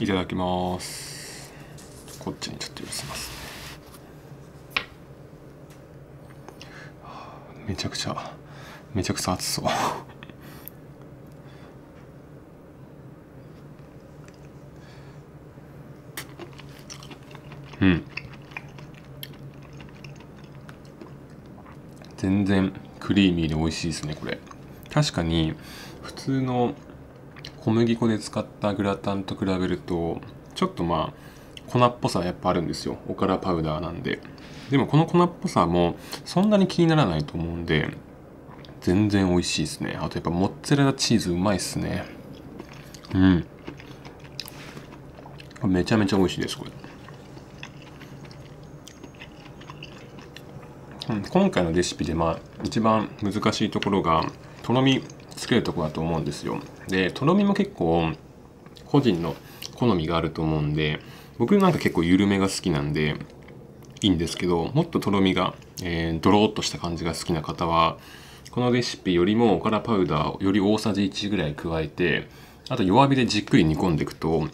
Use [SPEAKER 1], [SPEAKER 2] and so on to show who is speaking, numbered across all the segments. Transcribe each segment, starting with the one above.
[SPEAKER 1] いただきます。こっちにちょっと寄せます。めちゃくちゃめちゃくちゃ熱そう。うん。全然クリーミーで美味しいですねこれ。確かに普通の小麦粉で使ったグラタンと比べるとちょっとまあ粉っぽさやっぱあるんですよ。おからパウダーなんで。でもこの粉っぽさもそんなに気にならないと思うんで全然美味しいですね。あとやっぱモッツァレラチーズうまいっすね。うん。めちゃめちゃ美味しいですこれ。うん今回のレシピでまあ一番難しいところがとろみつけるとこだと思うんですよ。でとろみも結構個人の好みがあると思うんで僕なんか結構緩めが好きなんでいいんですけどもっととろみが、えー、ドローっとした感じが好きな方はこのレシピよりもおからパウダーをより大さじ1ぐらい加えてあと弱火でじっくり煮込んでいくと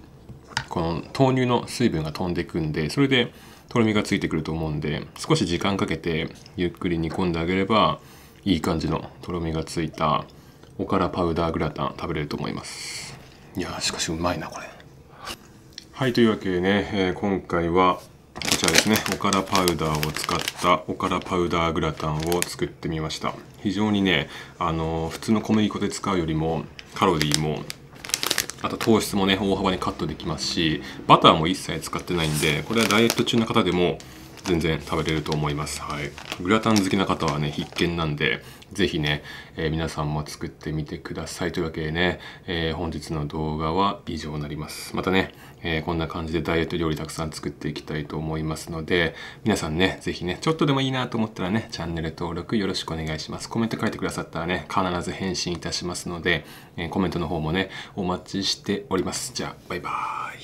[SPEAKER 1] この豆乳の水分が飛んでいくんでそれでとろみがついてくると思うんで少し時間かけてゆっくり煮込んであげればいい感じのとろみがついたおからパウダーグラタン食べれると思います。いやーしかしうまいなこれ。はいというわけでね、えー今回はこちらですね。おからパウダーを使ったおからパウダーグラタンを作ってみました。非常にねあのー普通の小麦粉で使うよりもカロリーもあと糖質もね大幅にカットできますしバターも一切使ってないんでこれはダイエット中の方でも全然食べれると思います。はい。グラタン好きな方はね必見なんでぜひね、えー皆さんも作ってみてください。というわけでね、えー本日の動画は以上になります。またね、えーこんな感じでダイエット料理たくさん作っていきたいと思いますので皆さんねぜひねちょっとでもいいなと思ったらねチャンネル登録よろしくお願いします。コメント書いてくださったらね必ず返信いたしますので、えコメントの方もねお待ちしております。じゃあバイバーイ。